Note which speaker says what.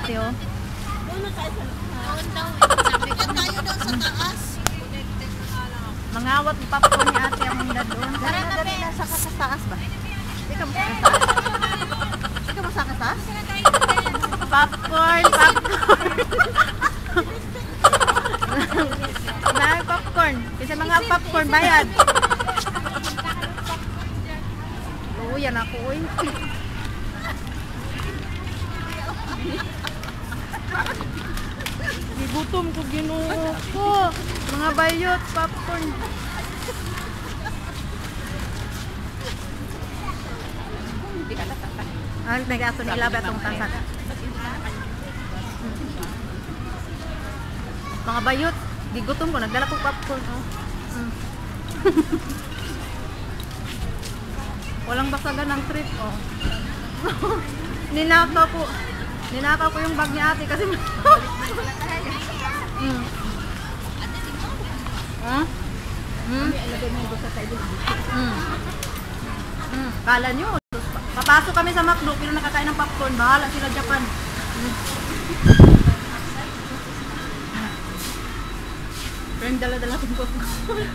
Speaker 1: ate, oh. Mangawat ang popcorn ni ate ang mga doon. Dara na dali na sa taas ba? Di ka mo sa taas? Di ka mo sa taas? Popcorn, popcorn. May popcorn. Kasi mga popcorn, bayad. Oo, yan ako, uy. Gigutom ko ginoo ko. Mga bayot, popcorn. Ah, may gato nila ba itong tasat? Mga bayot, gigutom ko. Nagdala ko popcorn. Oh. Mm. Walang basagan ng trip. Oh. Ninakaw ko. Ninakaw ko yung bag ni ate kasi mm. Huh? Hmm? Hmm. Hmm. Kala nyo, papasok kami sa McDo, pero nakakain ng popcorn, bahala sila Japan. Hmm. Pero yung dala-dala kong. Popcorn.